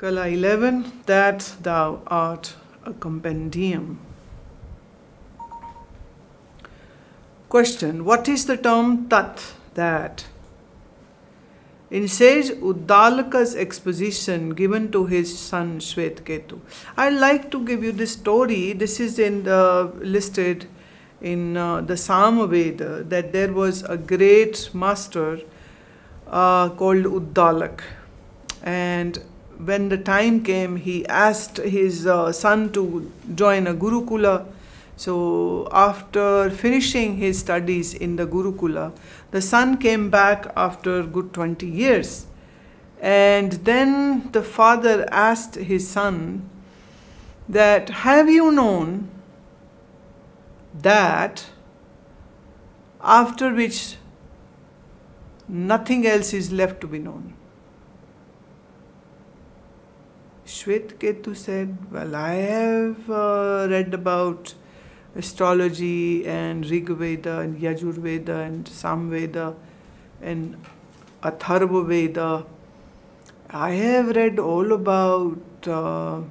Kala 11 That thou art a compendium. Question What is the term tat? That. In sage Uddalaka's exposition given to his son Shvetketu. I'd like to give you this story. This is in the, listed in uh, the Samaveda that there was a great master uh, called Uddalak. And when the time came, he asked his uh, son to join a Gurukula. So, after finishing his studies in the Gurukula, the son came back after good 20 years. And then the father asked his son that, Have you known that after which nothing else is left to be known? Shvetketu said, Well, I have uh, read about astrology and Rig Veda and Yajurveda and Samveda and Atharva Veda. I have read all about uh,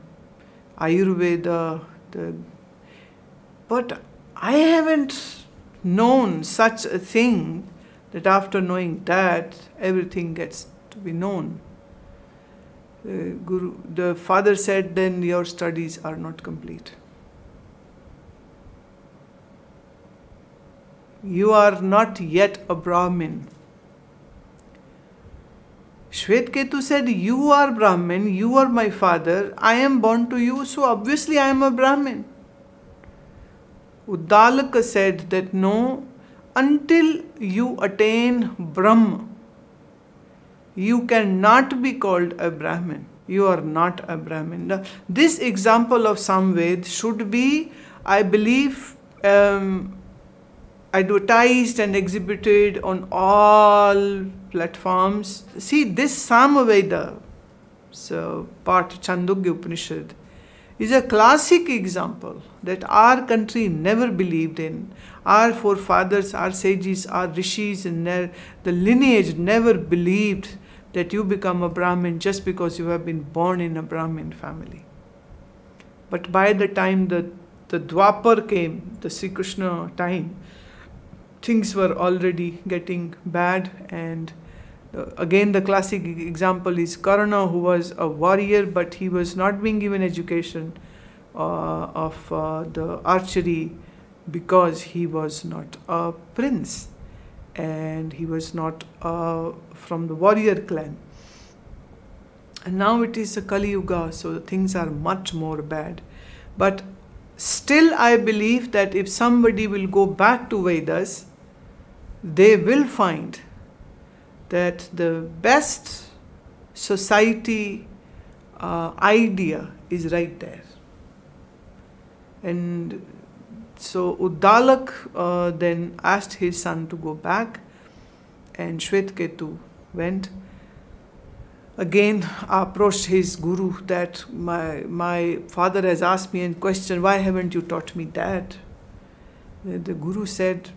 Ayurveda, the, but I haven't known such a thing that after knowing that, everything gets to be known. Uh, Guru, the father said, then your studies are not complete. You are not yet a Brahmin. Shvetketu said, You are Brahmin, you are my father, I am born to you, so obviously I am a Brahmin. Uddalaka said that no, until you attain Brahma, you cannot be called a Brahmin. You are not a Brahmin. This example of Samved should be, I believe, um, advertised and exhibited on all platforms. See, this Samaveda, so part Chandogya Upanishad, is a classic example that our country never believed in. Our forefathers, our sages, our rishis, and the lineage never believed that you become a Brahmin just because you have been born in a Brahmin family. But by the time the, the Dwapar came, the Sri Krishna time, things were already getting bad and uh, again the classic example is Karna who was a warrior but he was not being given education uh, of uh, the archery because he was not a prince and he was not uh, from the warrior clan. And now it is a Kali Yuga, so things are much more bad. But still, I believe that if somebody will go back to Vedas, they will find that the best society uh, idea is right there. And so Uddalak uh, then asked his son to go back, and Shvetketu went. Again, approached his guru that my, my father has asked me a question, why haven't you taught me that? The guru said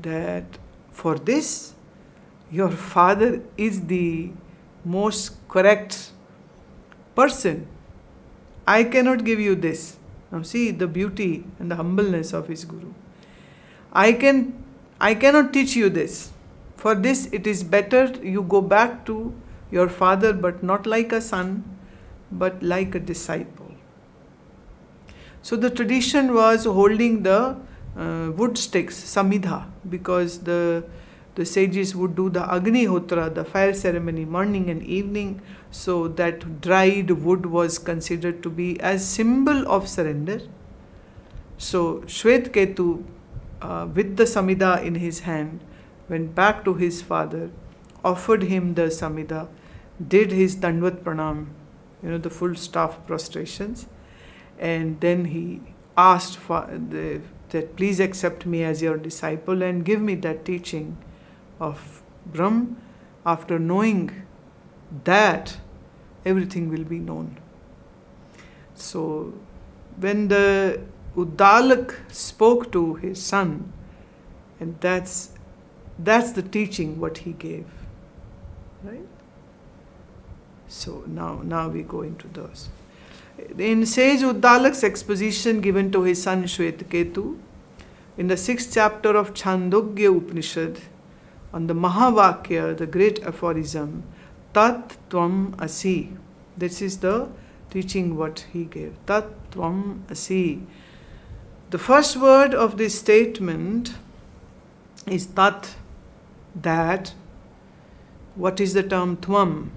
that for this, your father is the most correct person. I cannot give you this. Now see the beauty and the humbleness of his guru. I can I cannot teach you this. For this it is better you go back to your father but not like a son but like a disciple. So the tradition was holding the uh, wood sticks, samidha, because the the sages would do the Agni Agnihotra, the fire ceremony, morning and evening. So that dried wood was considered to be as symbol of surrender. So Shvetketu, uh, with the Samida in his hand, went back to his father, offered him the Samida, did his Dandvat Pranam, you know, the full staff prostrations, and then he asked for the, that please accept me as your disciple and give me that teaching of Brahm, after knowing that, everything will be known. So, when the Uddalak spoke to his son, and that's that's the teaching what he gave, right? So now, now we go into those. In sage Uddalak's exposition given to his son Shvetketu, in the sixth chapter of Chandogya Upanishad, on the Mahavakya, the great aphorism, Tat Tvam Asi. This is the teaching what he gave. Tat Tvam Asi. The first word of this statement is Tat, that. What is the term Tvam?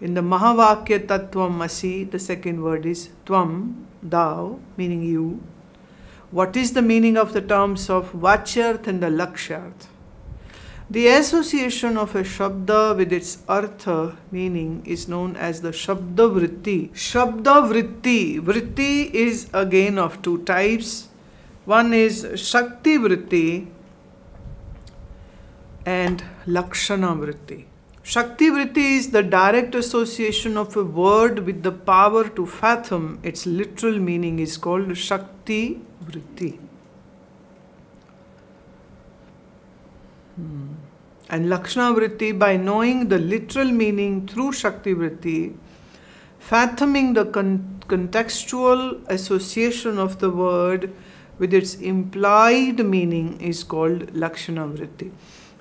In the Mahavakya Tattvam Asi, the second word is Tvam, thou, meaning you. What is the meaning of the terms of Vachyarth and the Lakshyarth? The association of a Shabda with its Artha meaning is known as the Shabda Vritti. Shabda Vritti. Vritti is again of two types. One is Shakti Vritti and Lakshana Vritti. Shakti Vritti is the direct association of a word with the power to fathom its literal meaning is called Shakti Vritti. And Lakshana Vritti, by knowing the literal meaning through Shakti Vritti, fathoming the con- contextual association of the word with its implied meaning is called Lakshana Vritti.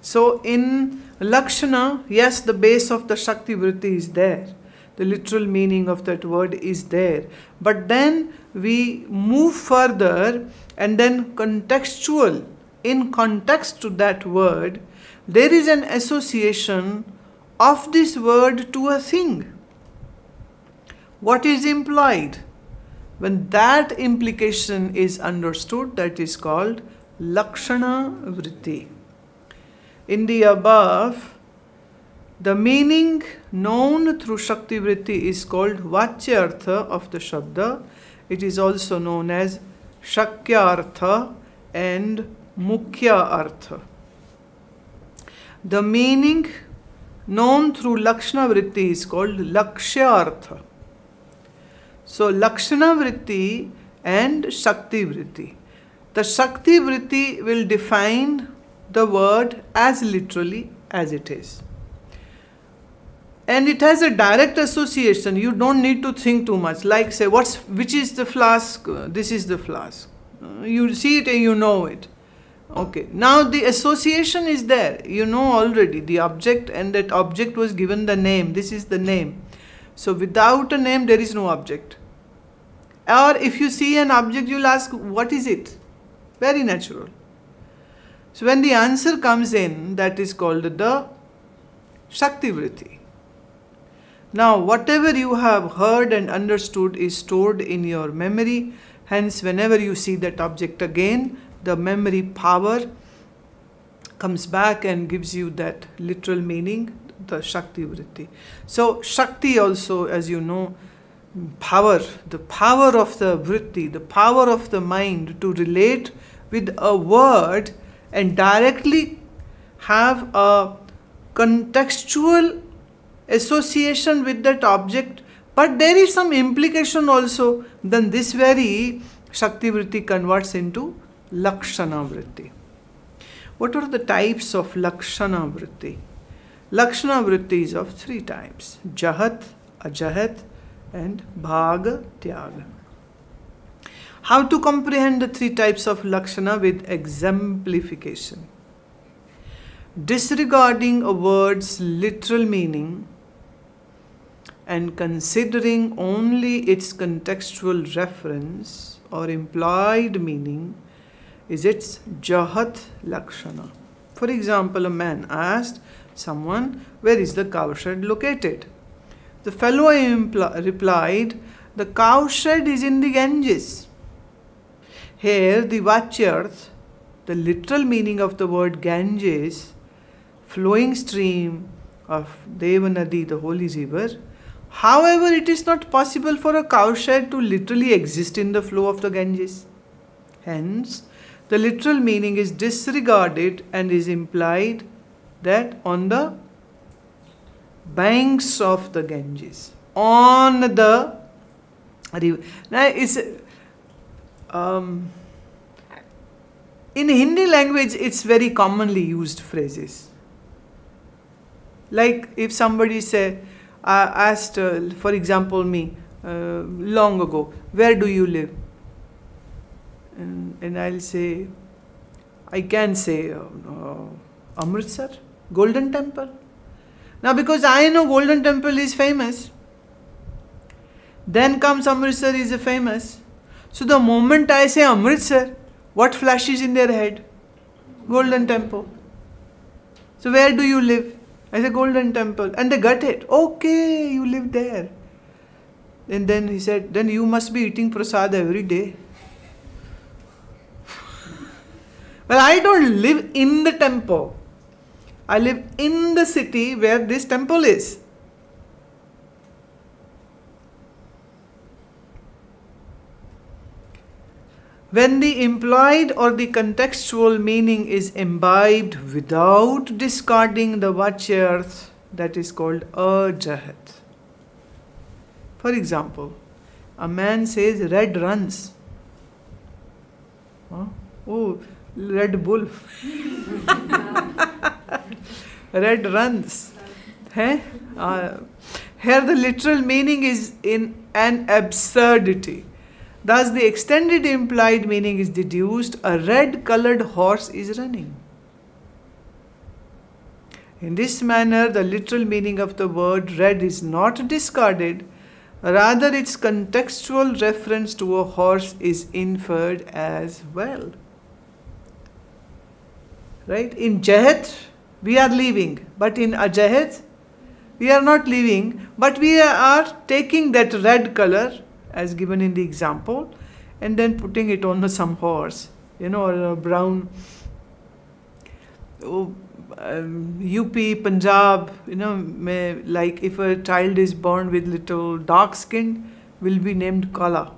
So in Lakshana, yes, the base of the Shakti Vritti is there. The literal meaning of that word is there. But then we move further and then contextual, in context to that word, there is an association of this word to a thing. What is implied? When that implication is understood, that is called Lakshana Vritti. In the above, the meaning known through Shakti Vritti is called Vachyartha of the Shabda. It is also known as Shakyartha and Mukhya Artha. The meaning known through Lakshana Vritti is called Lakshyartha. So Lakshana Vritti and Shakti Vritti. The Shakti Vritti will define the word as literally as it is. And it has a direct association. You don't need to think too much. Like say, what's which is the flask? This is the flask. You see it and you know it. Okay. Now the association is there. You know already the object, and that object was given the name. This is the name. So without a name, there is no object. Or if you see an object, you'll ask, what is it? Very natural. So when the answer comes in, that is called the Shakti Vritti. Now, whatever you have heard and understood is stored in your memory. Hence, whenever you see that object again, the memory power comes back and gives you that literal meaning, the Shakti Vritti. So, Shakti also, as you know, power, the power of the Vritti, the power of the mind to relate with a word and directly have a contextual association with that object but there is some implication also then this very shakti vritti converts into lakshana vritti what are the types of lakshana vritti lakshana vritti is of three types jahat ajahat and bhag tyaga how to comprehend the three types of lakshana with exemplification. Disregarding a word's literal meaning and considering only its contextual reference or implied meaning is its jahat lakshana. For example, a man asked someone, Where is the cowshed located? The fellow impl- replied, The cowshed is in the Ganges. Here, the Vachyarth, the literal meaning of the word Ganges, flowing stream of Devanadi, the holy river. However, it is not possible for a cowshed to literally exist in the flow of the Ganges. Hence, the literal meaning is disregarded and is implied that on the banks of the Ganges, on the. Now, it's um, in Hindi language, it's very commonly used phrases. Like if somebody say, I asked, uh, for example, me uh, long ago, where do you live? And, and I'll say, I can say uh, uh, Amritsar, Golden Temple. Now, because I know Golden Temple is famous, then comes Amritsar is famous. So the moment I say Amritsar, what flashes in their head? Golden Temple. So where do you live? I say Golden Temple. And they got it. Okay, you live there. And then he said, then you must be eating prasad every day. Well, I don't live in the temple. I live in the city where this temple is. When the implied or the contextual meaning is imbibed without discarding the vachyarth, that is called ajahat. For example, a man says red runs. Huh? Oh, Red Bull. red runs. Hey? Uh, here the literal meaning is in an absurdity. Thus, the extended implied meaning is deduced a red colored horse is running. In this manner, the literal meaning of the word red is not discarded, rather, its contextual reference to a horse is inferred as well. Right? In Jahat, we are leaving, but in Ajahat, we are not leaving, but we are taking that red color as given in the example and then putting it on some horse you know or a brown oh, um, UP, Punjab, you know, may, like if a child is born with little dark skin, will be named Kala,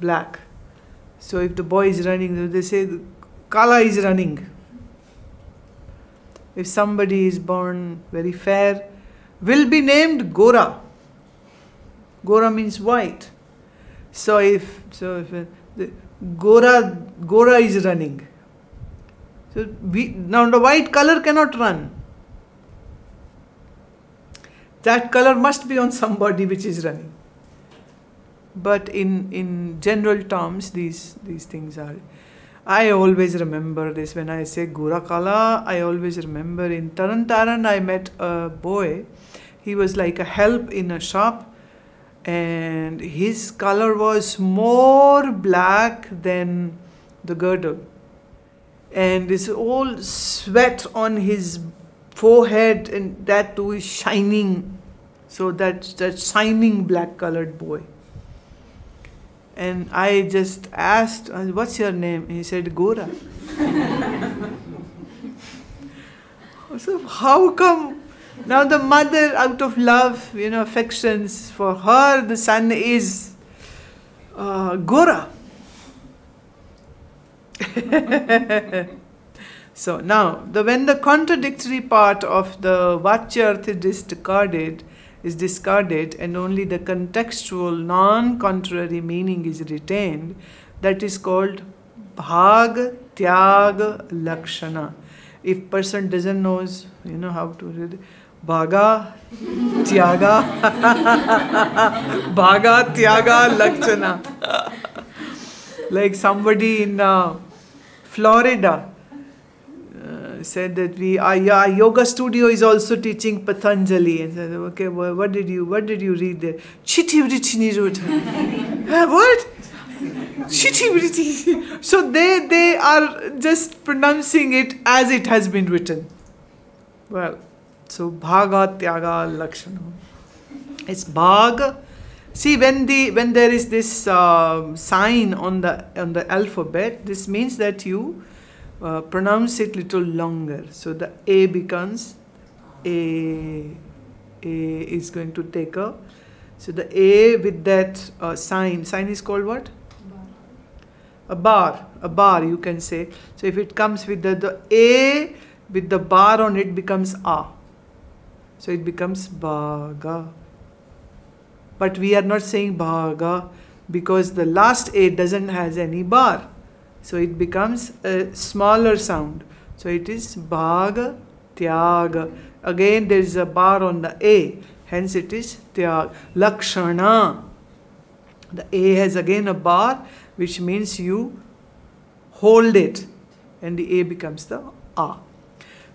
black. So if the boy is running, they say Kala is running. If somebody is born very fair, will be named Gora. Gora means white. So if so if uh, the Gora Gora is running. So we now the white color cannot run. That color must be on somebody which is running. But in in general terms, these these things are. I always remember this when I say Gora Kala. I always remember in Taran Taran I met a boy. He was like a help in a shop and his color was more black than the girdle and this all sweat on his forehead and that too is shining so that's that shining black colored boy and i just asked what's your name? He said gora. So how come? Now the mother, out of love, you know, affections for her, the son is uh, Gora. so now, the, when the contradictory part of the Vachyarth is discarded, is discarded and only the contextual non-contrary meaning is retained, that is called Bhag Tyag Lakshana. If person doesn't knows, you know how to read Bhaga, Tyaga, Bhaga, Tyaga, Lakshana. like somebody in uh, Florida said that we our, our yoga studio is also teaching Patanjali and said, okay, well, what did you what did you read there? Chitti vritti nirodha. what? Chitti vritti. So they they are just pronouncing it as it has been written. Well. So bhaga tyaga lakshana. It's bhag. See when the when there is this uh, sign on the on the alphabet, this means that you uh, pronounce it little longer. So the a becomes a. A is going to take a. So the a with that uh, sign. Sign is called what? A bar. A bar you can say. So if it comes with the, the a with the bar on it becomes a. So it becomes bhaga. But we are not saying bhaga because the last A doesn't has any bar. So it becomes a smaller sound. So it is bhaga, tyaga. Again there is a bar on the A. Hence it is tyag. Lakshana. The A has again a bar, which means you hold it, and the A becomes the A.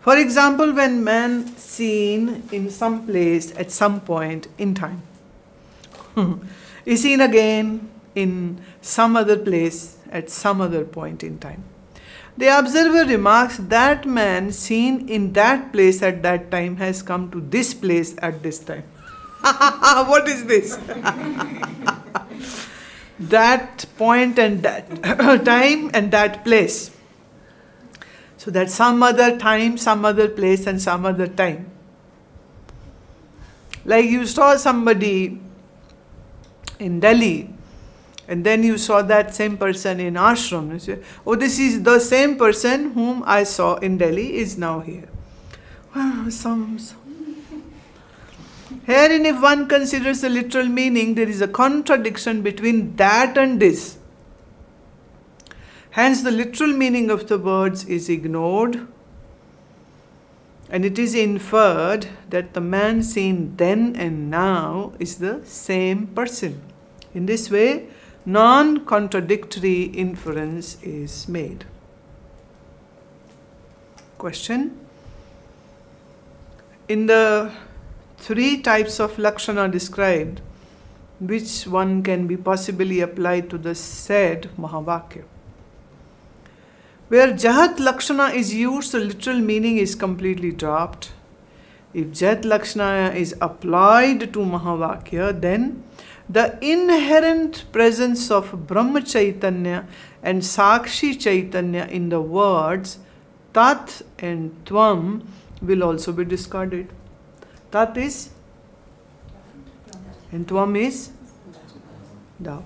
For example, when man seen in some place at some point in time is seen again in some other place at some other point in time. The observer remarks that man seen in that place at that time has come to this place at this time. what is this? that point and that time and that place. So that some other time, some other place, and some other time. Like you saw somebody in Delhi and then you saw that same person in ashram. You say, oh, this is the same person whom I saw in Delhi is now here. Well, some, some. Herein, if one considers the literal meaning, there is a contradiction between that and this. Hence, the literal meaning of the words is ignored, and it is inferred that the man seen then and now is the same person. In this way, non contradictory inference is made. Question In the three types of lakshana described, which one can be possibly applied to the said Mahavakya? Where Jahat Lakshana is used, the literal meaning is completely dropped. If Jahat Lakshana is applied to Mahavakya, then the inherent presence of Brahma Chaitanya and Sakshi Chaitanya in the words Tat and Tvam will also be discarded. Tat is and Tvam is. Now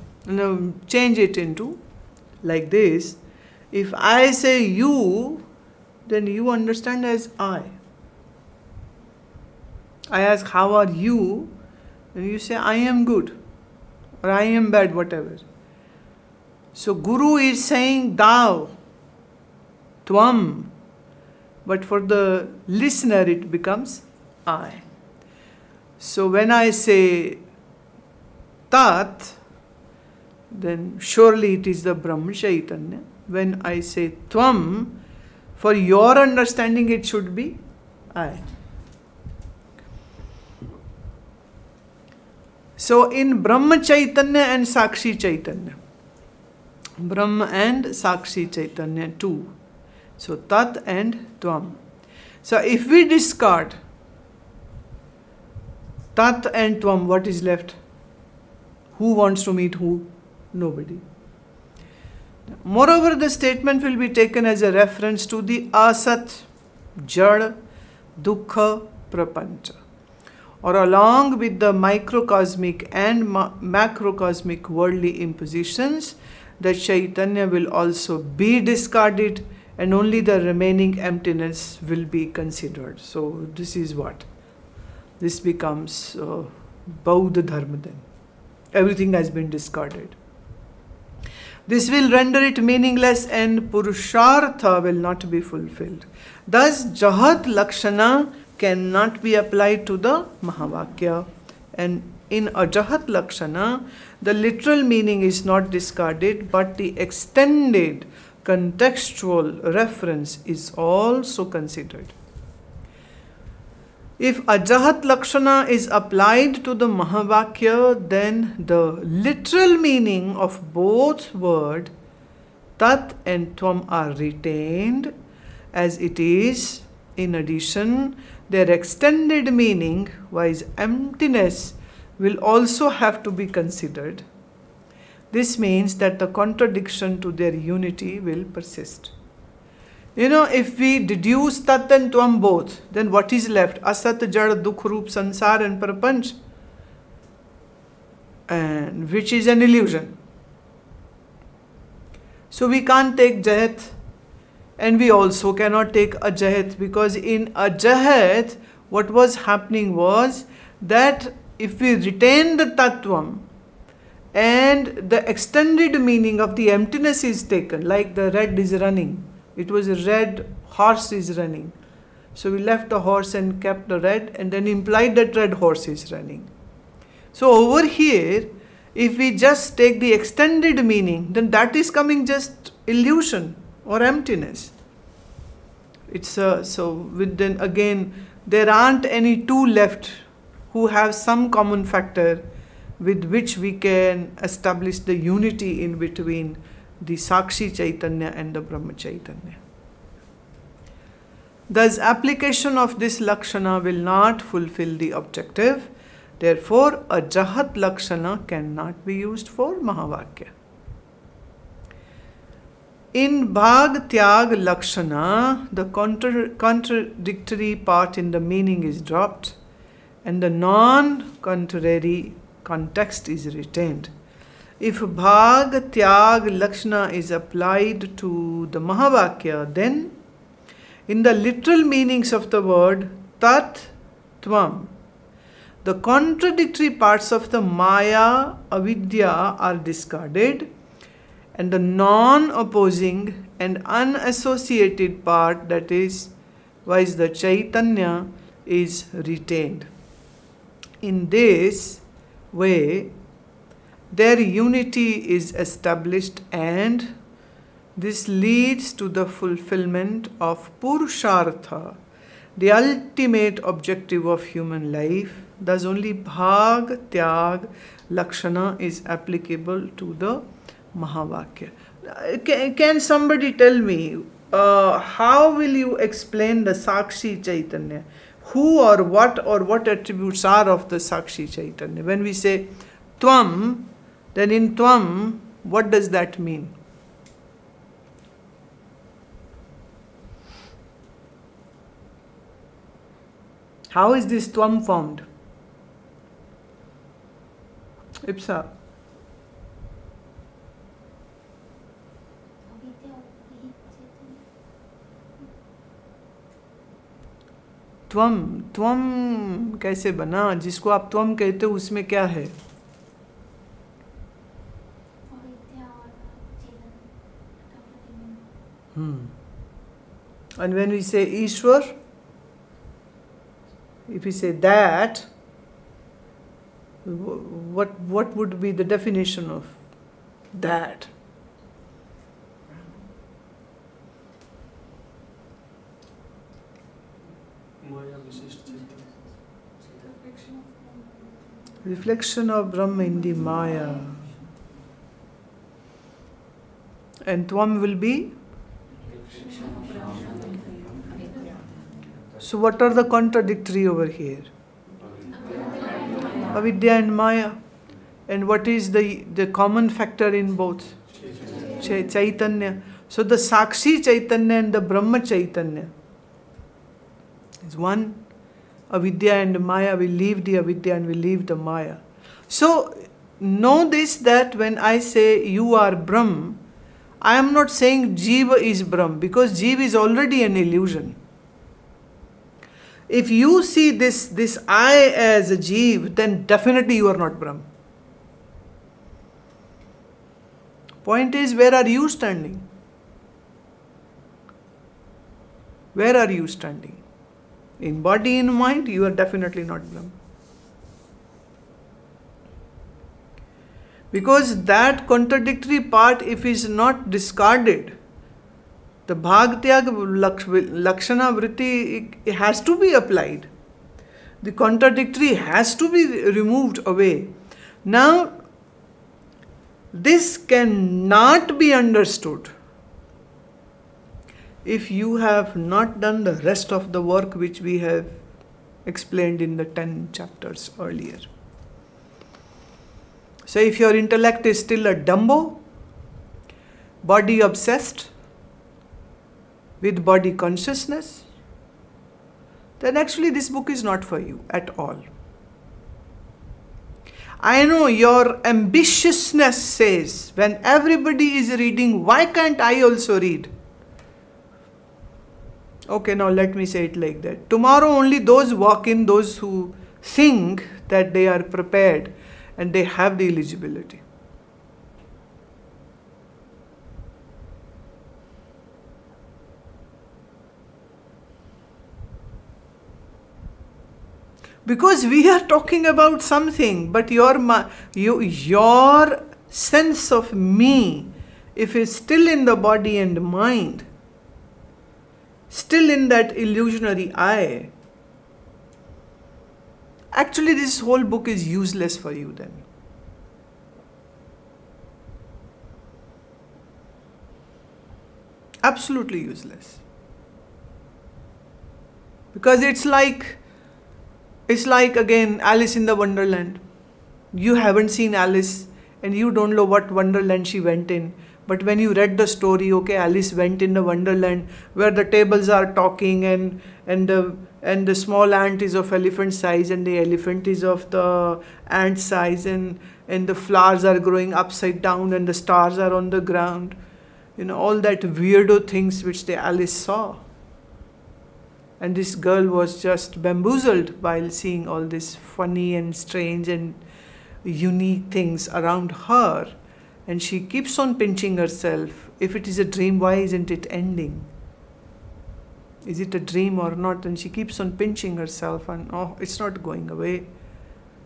change it into like this. If I say you, then you understand as I. I ask, How are you? And you say, I am good or I am bad, whatever. So Guru is saying thou, tvam, but for the listener it becomes I. So when I say tat, then surely it is the Brahma Chaitanya. When I say tvam, for your understanding it should be I. So in Brahma Chaitanya and Sakshi Chaitanya, Brahma and Sakshi Chaitanya too. So Tat and Tvam. So if we discard Tat and Tvam, what is left? Who wants to meet who? Nobody. Moreover, the statement will be taken as a reference to the asat, jad, dukkha, prapancha or along with the microcosmic and ma- macrocosmic worldly impositions, the Chaitanya will also be discarded and only the remaining emptiness will be considered. So, this is what? This becomes uh, Bauddha Dharma then. Everything has been discarded. This will render it meaningless and Purushartha will not be fulfilled. Thus, Jahat Lakshana cannot be applied to the Mahavakya. And in Ajahat Lakshana, the literal meaning is not discarded, but the extended contextual reference is also considered. If Ajahat Lakshana is applied to the Mahavakya, then the literal meaning of both word Tat and Tvam are retained as it is. In addition, their extended meaning, wise emptiness, will also have to be considered. This means that the contradiction to their unity will persist. You know, if we deduce Tat and Tvam both, then what is left? Asat, Jad, Dukh, Roop, Sansar, and Prapanch, and which is an illusion. So we can't take Jahat and we also cannot take Ajahat because in Ajahat, what was happening was that if we retain the Tattvam and the extended meaning of the emptiness is taken, like the red is running, it was a red horse is running. So we left the horse and kept the red, and then implied that red horse is running. So over here, if we just take the extended meaning, then that is coming just illusion or emptiness. It's uh, so with then again there aren't any two left who have some common factor with which we can establish the unity in between the Sakshi Chaitanya and the Brahma Chaitanya. Thus, application of this Lakshana will not fulfill the objective. Therefore, a Jahat Lakshana cannot be used for Mahavakya. In Bhag Tyag Lakshana, the contra- contradictory part in the meaning is dropped and the non contrary context is retained. If Bhag Tyag Lakshana is applied to the Mahavakya, then in the literal meanings of the word Tat Tvam, the contradictory parts of the Maya Avidya are discarded and the non opposing and unassociated part, that is, vice the Chaitanya, is retained. In this way, their unity is established and this leads to the fulfillment of Purushartha, the ultimate objective of human life. Thus, only Bhag, Tyag, Lakshana is applicable to the mahavakya. Can somebody tell me how will you explain the sakshi chaitanya who or what or what attributes are of the sakshi chaitanya when we say tvam then in tvam what does that mean how is this tvam formed Ipsa tvam tvam कैसे बना? जिसको आप त्वम कहते हो, उसमें क्या है? And when we say Ishvara if you say that what what would be the definition of that Reflection of Brahma in the Maya. And Tvam will be? So, what are the contradictory over here? Avidya and Maya. And what is the, the common factor in both? Chaitanya. So, the Sakshi Chaitanya and the Brahma Chaitanya is one. Avidya and Maya we leave the Avidya and we leave the Maya. So, know this that when I say you are Brahm, I am not saying Jiva is Brahm because Jiva is already an illusion. If you see this, this I as a Jiva, then definitely you are not Brahm. Point is, where are you standing? Where are you standing? In body, in mind, you are definitely not Brahma. Because that contradictory part, if is not discarded, the Bhagtyag Lakshana Vritti has to be applied. The contradictory has to be removed away. Now, this cannot be understood if you have not done the rest of the work which we have explained in the 10 chapters earlier. So, if your intellect is still a Dumbo, body obsessed with body consciousness, then actually this book is not for you at all. I know your ambitiousness says when everybody is reading, why can't I also read? Okay, now let me say it like that. Tomorrow, only those walk in, those who think that they are prepared and they have the eligibility. because we are talking about something, but your, you, your sense of me, if it's still in the body and mind, still in that illusionary I, actually this whole book is useless for you then. Absolutely useless. Because it's like it's like again Alice in the Wonderland. You haven't seen Alice and you don't know what Wonderland she went in. But when you read the story, okay, Alice went in the Wonderland where the tables are talking and and the and the small ant is of elephant size and the elephant is of the ant size and and the flowers are growing upside down and the stars are on the ground. You know, all that weirdo things which the Alice saw. And this girl was just bamboozled while seeing all this funny and strange and unique things around her. And she keeps on pinching herself. If it is a dream, why isn't it ending? Is it a dream or not? And she keeps on pinching herself, and oh, it's not going away.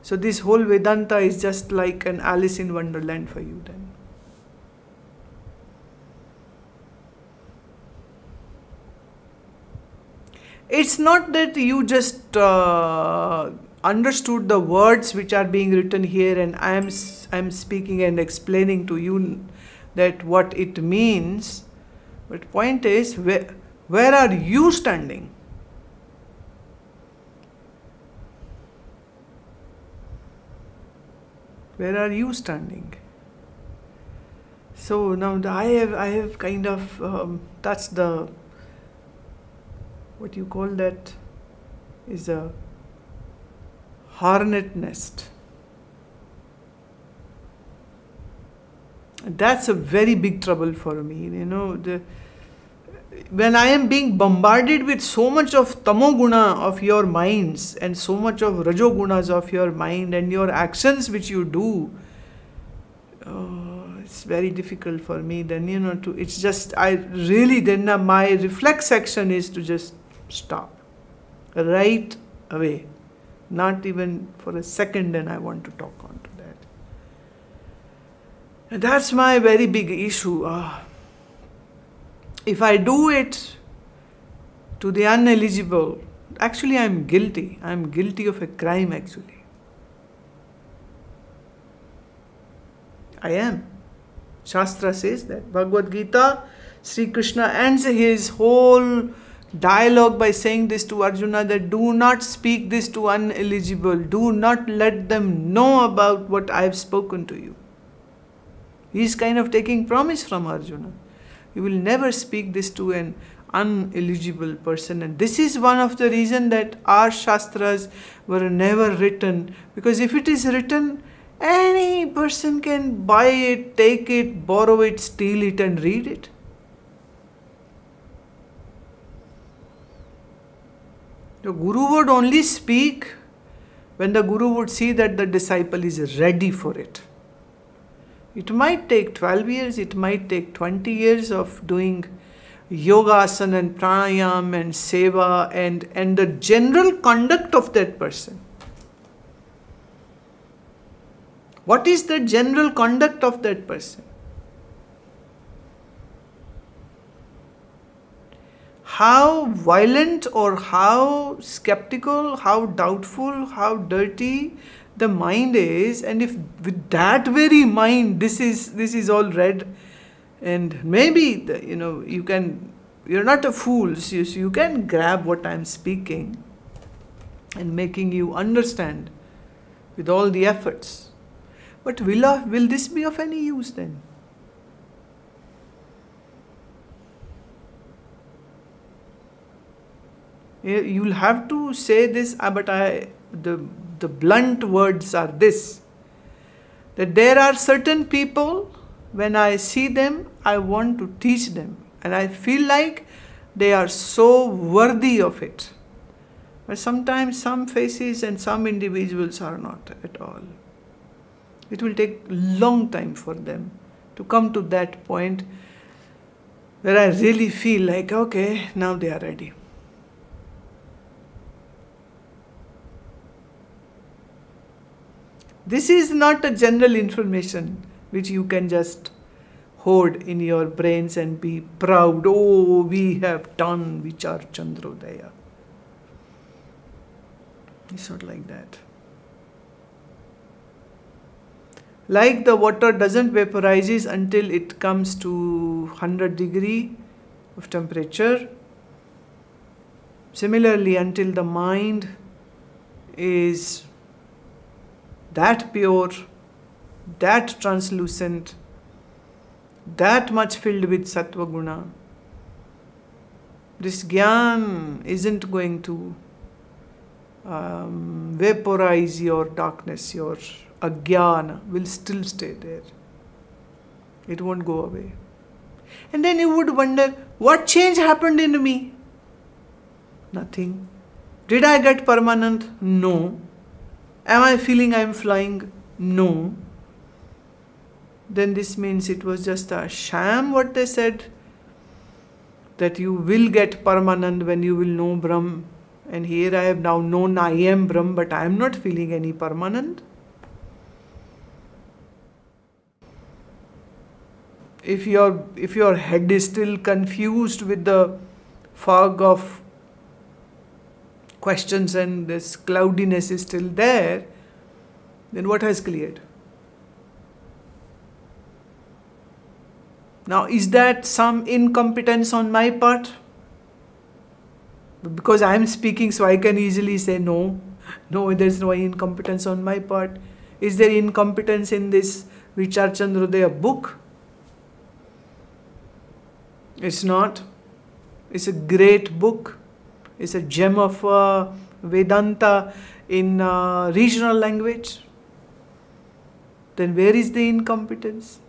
So, this whole Vedanta is just like an Alice in Wonderland for you, then. it's not that you just uh, understood the words which are being written here and i am i am speaking and explaining to you that what it means. But point is where, where are you standing? Where are you standing? So now i have i have kind of um, touched the what you call that is a hornet nest. That's a very big trouble for me. You know, the, when I am being bombarded with so much of tamoguna of your minds and so much of rajogunas of your mind and your actions which you do, oh, it's very difficult for me. Then you know, to it's just I really then my reflex action is to just stop right away. Not even for a second, and I want to talk on to that. And that's my very big issue. Uh, if I do it to the uneligible, actually, I'm guilty. I'm guilty of a crime, actually. I am. Shastra says that. Bhagavad Gita, Sri Krishna ends his whole dialogue by saying this to Arjuna that do not speak this to uneligible, do not let them know about what I have spoken to you. He is kind of taking promise from Arjuna. You will never speak this to an uneligible person. And this is one of the reason that our Shastras were never written. Because if it is written, any person can buy it, take it, borrow it, steal it, and read it. The Guru would only speak when the Guru would see that the disciple is ready for it. It might take 12 years, it might take 20 years of doing yoga asana and pranayam and seva and, and the general conduct of that person. What is the general conduct of that person? How violent or how skeptical, how doubtful, how dirty the mind is, and if with that very mind this is this is all read, and maybe the, you know you can you're not a fool, so you, so you can grab what I'm speaking and making you understand with all the efforts. But will, will this be of any use then? You'll have to say this uh, but i the the blunt words are this that there are certain people when i see them i want to teach them. And i feel like they are so worthy of it. But sometimes some faces and some individuals are not at all. It will take long time for them to come to that point where i really feel like okay now they are ready This is not a general information which you can just hoard in your brains and be proud. Oh, we have done Vichar Chandrodaya. It's not like that. Like the water doesn't vaporizes until it comes to 100 degree of temperature. Similarly, until the mind is that pure, that translucent, that much filled with sattva guna, this gyan isn't going to um, vaporize your darkness, your agyana will still stay there. It won't go away. And then you would wonder, what change happened in me? Nothing. Did I get permanent? No. Am I feeling I'm flying? No. Then this means it was just a sham what they said that you will get permanent when you will know Brahm. And here I have now known I am Brahm, but I am not feeling any permanent. If your if your head is still confused with the fog of questions and this cloudiness is still there, then what has cleared? Now, is that some incompetence on my part? Because I am speaking, so I can easily say no. No, there's no incompetence on my part. Is there incompetence in this Vichar Chandrodaya book? It's not. It's a great book is a gem of uh, Vedanta in uh, regional language, then where is the incompetence?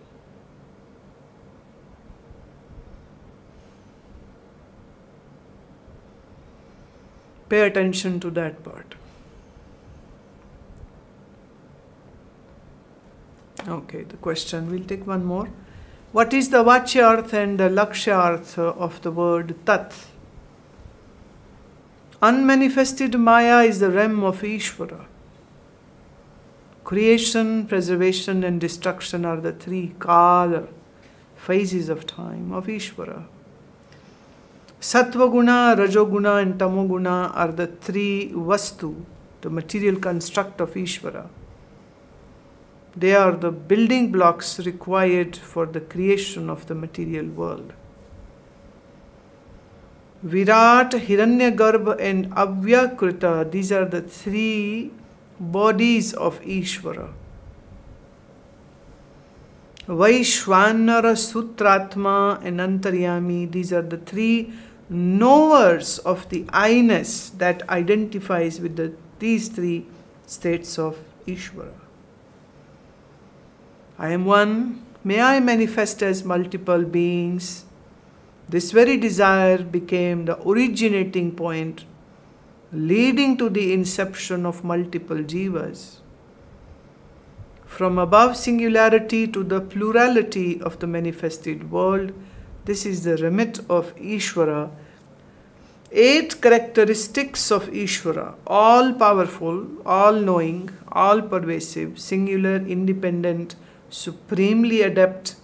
Pay attention to that part. Okay, the question, we'll take one more. What is the Vachyarth and the Lakshyarth of the word Tat? Unmanifested Maya is the realm of Ishvara. Creation, preservation, and destruction are the three Kala phases of time of Ishvara. Sattva-guna, Rajoguna, and Tamoguna are the three Vastu, the material construct of Ishvara. They are the building blocks required for the creation of the material world. Virat, Hiranyagarbha, and Avyakrita, these are the three bodies of Ishvara. Vaishvanara Sutratma, and Antaryami, these are the three knowers of the I-ness that identifies with the, these three states of Ishvara. I am one, may I manifest as multiple beings this very desire became the originating point, leading to the inception of multiple jivas. From above singularity to the plurality of the manifested world, this is the remit of Ishvara. Eight characteristics of Ishvara, all powerful, all knowing, all pervasive, singular, independent, supremely adept,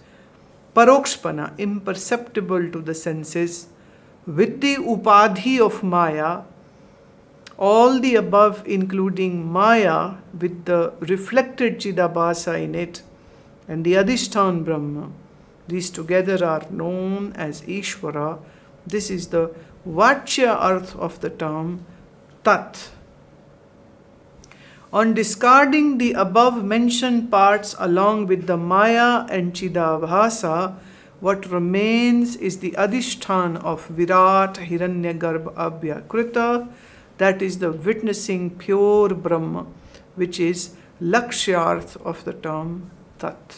parokshpana, imperceptible to the senses, with the upadhi of Maya, all the above including Maya with the reflected Chidabhasa in it, and the Adhishtan Brahma, these together are known as Ishvara. This is the Vachya earth of the term Tat. On discarding the above mentioned parts along with the Maya and Chidabhasa, what remains is the Adhishtan of Virat Hiranyagarbha Abhyakrita, that is the witnessing pure Brahma, which is Lakshyarth of the term Tat.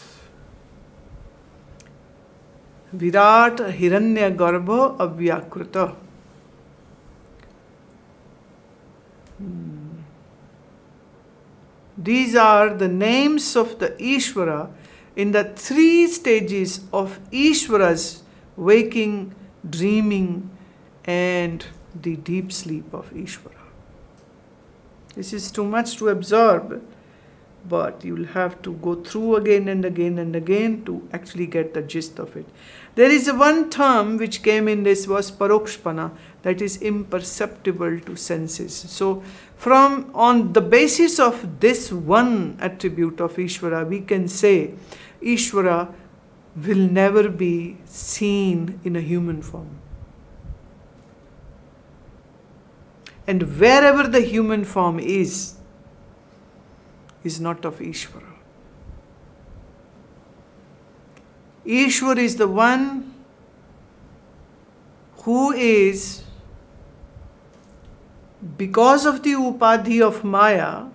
Virat Hiranyagarbha Abhyakrita. Hmm. These are the names of the Ishvara in the three stages of Ishvara's waking, dreaming, and the deep sleep of Ishvara. This is too much to absorb. but you'll have to go through again and again and again to actually get the gist of it. There is one term which came in this was parokshpana, that is imperceptible to senses. So, from on the basis of this one attribute of Ishvara, we can say Ishvara will never be seen in a human form. And wherever the human form is, is not of Ishvara. Ishvara is the one who is, because of the upadhi of Maya,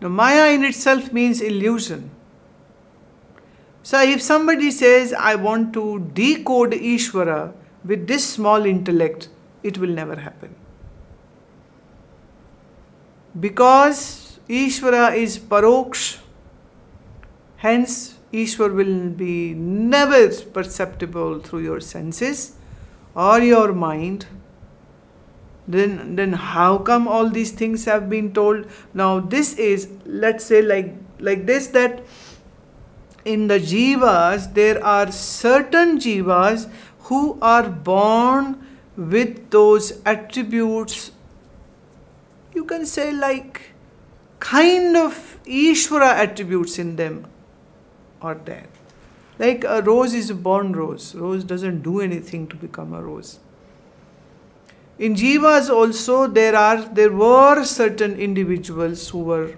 the Maya in itself means illusion. So if somebody says, I want to decode Ishvara with this small intellect, it will never happen. Because Ishvara is paroksh, hence Ishvara will be never perceptible through your senses or your mind. Then, then how come all these things have been told? Now this is, let's say like, like this that in the jivas there are certain jivas who are born with those attributes you can say like kind of Ishvara attributes in them are there. Like a rose is a born rose. Rose doesn't do anything to become a rose. In jivas also there are there were certain individuals who were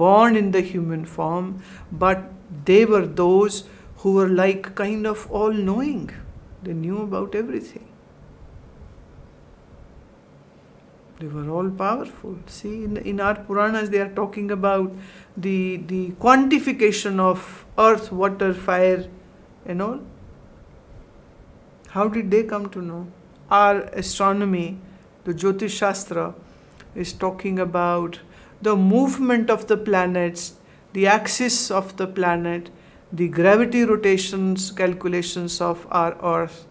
born in the human form, but they were those who were like kind of all knowing. They knew about everything. They were all powerful. See, in, in our Puranas, they are talking about the, the quantification of earth, water, fire, and all. How did they come to know? Our astronomy, the Jyotish Shastra, is talking about the movement of the planets, the axis of the planet, the gravity rotations calculations of our earth,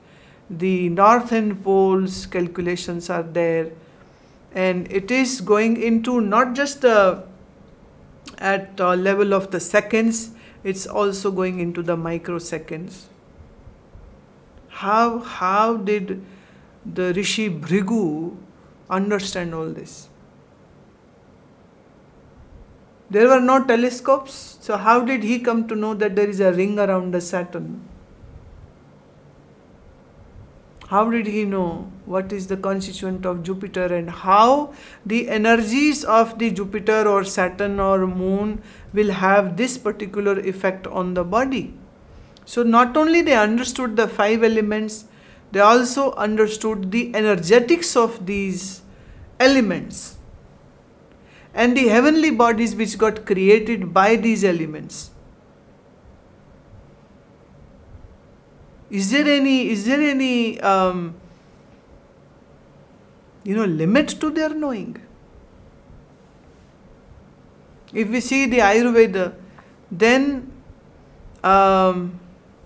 the north and poles calculations are there. And it is going into not just the at the level of the seconds it's also going into the microseconds. How how did the rishi bhrigu understand all this there were no telescopes so how did he come to know that there is a ring around the saturn how did he know what is the constituent of Jupiter and how the energies of the Jupiter or Saturn or Moon will have this particular effect on the body? So, not only they understood the five elements, they also understood the energetics of these elements and the heavenly bodies which got created by these elements. Is there any, is there any, um, you know, limit to their knowing? If we see the Ayurveda, then um,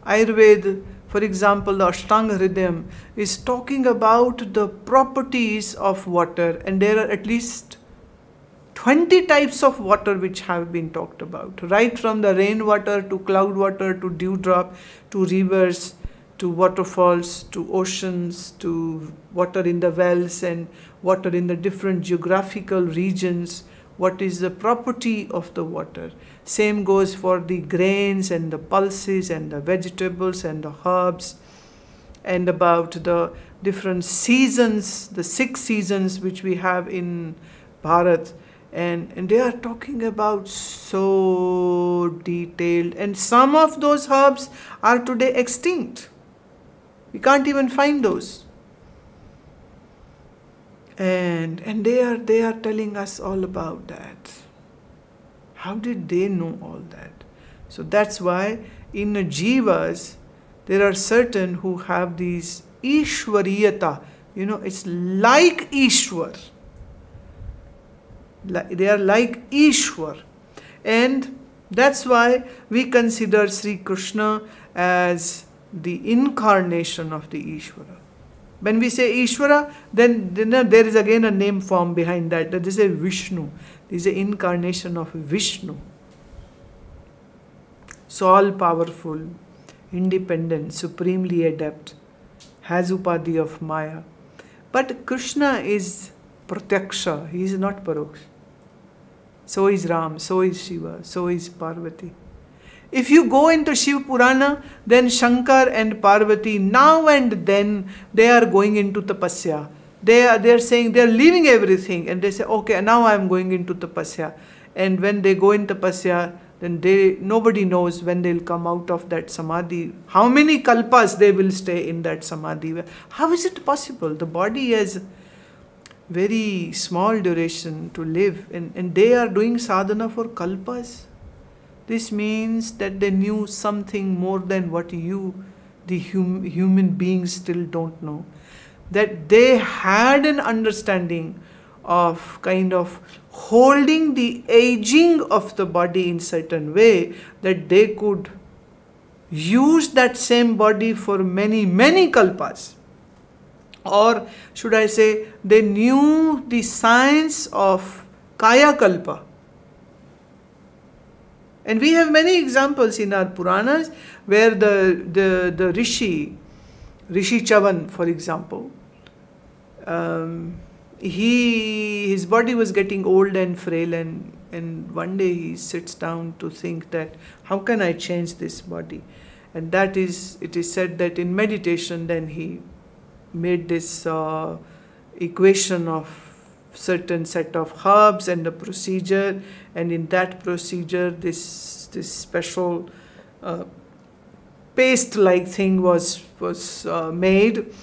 Ayurveda, for example, the Ashtanga Hridayam is talking about the properties of water, and there are at least 20 types of water which have been talked about, right from the rainwater to cloud water to dewdrop to rivers to waterfalls, to oceans, to water in the wells and water in the different geographical regions, what is the property of the water. Same goes for the grains and the pulses and the vegetables and the herbs and about the different seasons, the six seasons which we have in Bharat. And, and they are talking about so detailed and some of those herbs are today extinct we can't even find those. And, and they, are, they are telling us all about that. How did they know all that? So that's why in the jivas, there are certain who have these Ishwariyata. You know, it's like Ishwar. They are like Ishwar. And that's why we consider Sri Krishna as the incarnation of the Ishvara. When we say Ishvara, then, then there is again a name form behind that. That is a Vishnu. Is the incarnation of Vishnu. So all powerful, independent, supremely adept, has upadhi of Maya. But Krishna is pratyaksha, he is not paroksha. So is Ram, so is Shiva, so is Parvati. If you go into Shiv Purana, then Shankar and Parvati now and then they are going into tapasya. They are they are saying they are leaving everything and they say, okay, now I am going into tapasya. And when they go in tapasya, then they nobody knows when they'll come out of that samadhi. How many kalpas they will stay in that samadhi? How is it possible? The body has very small duration to live and, and they are doing sadhana for kalpas this means that they knew something more than what you, the hum, human beings, still don't know. That they had an understanding of kind of holding the aging of the body in certain way that they could use that same body for many many kalpas. Or should i say they knew the science of kaya kalpa and we have many examples in our Puranas where the, the, the Rishi, Rishi Chavan, for example, um, he his body was getting old and frail and and one day he sits down to think that how can I change this body? And that is, it is said that in meditation then he made this uh, equation of certain set of herbs and a procedure and in that procedure this this special uh, paste like thing was was uh, made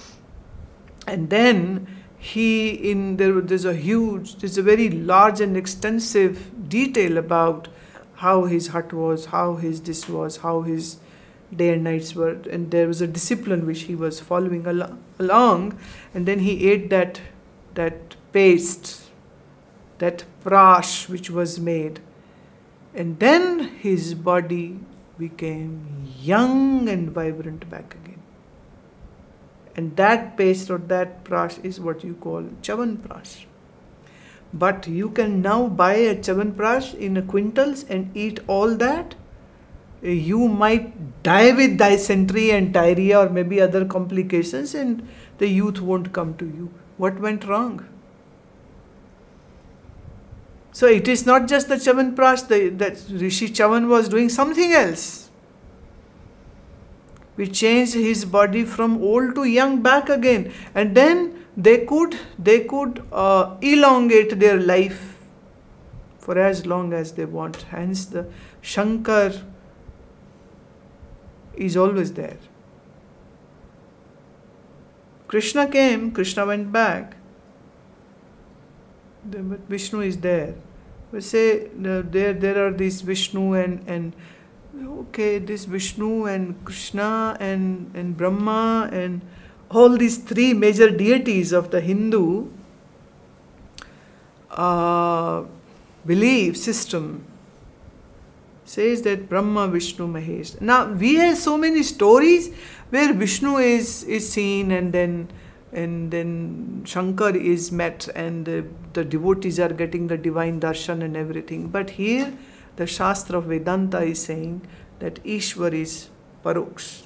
and then he in there there's a huge there's a very large and extensive detail about how his hut was how his this was how his day and nights were and there was a discipline which he was following al- along and then he ate that that paste, that prash which was made. And then his body became young and vibrant back again. And that paste or that prash is what you call chavan prash. But you can now buy a chavan prash in a quintals and eat all that. You might die with dysentery and diarrhea or maybe other complications, and the youth won't come to you. What went wrong? So it is not just the Chavan Prash, the, that Rishi Chavan was doing something else. We changed his body from old to young back again. And then they could, they could uh, elongate their life for as long as they want. Hence the Shankar is always there. Krishna came, Krishna went back but Vishnu is there. We say there there are these Vishnu and and okay this Vishnu and Krishna and and Brahma and all these three major deities of the Hindu uh, belief system says that Brahma, Vishnu, Mahesh. Now we have so many stories where Vishnu is is seen and then and then Shankar is met and the, the, devotees are getting the divine darshan and everything. But here the Shastra of Vedanta is saying that Ishwar is Paroksh.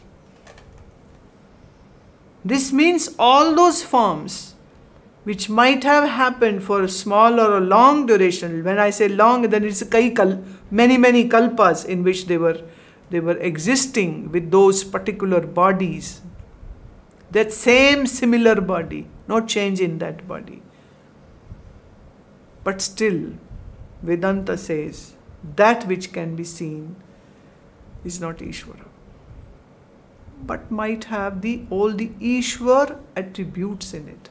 This means all those forms which might have happened for a small or a long duration. When I say long, then it's many, many kalpas in which they were they were existing with those particular bodies that same similar body, no change in that body. But still, Vedanta says that which can be seen is not Ishvara, but might have the all the Ishwar attributes in it.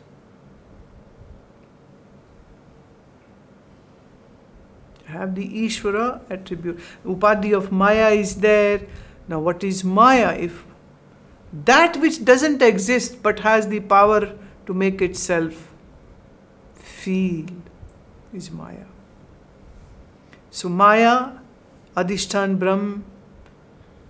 Have the Ishvara attribute. Upadhi of Maya is there. Now, what is Maya? If that which doesn't exist but has the power to make itself feel is Maya. So Maya, Adishthan Brahm,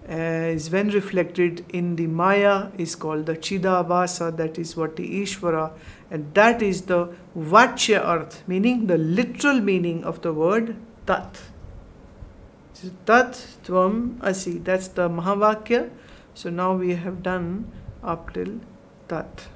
uh, is when reflected in the Maya is called the Chidabhasa, that is what the Ishvara, and that is the Vachyarth, meaning the literal meaning of the word Tat. So, tat Tvam Asi, that's the Mahavakya. So now we have done up till Tat.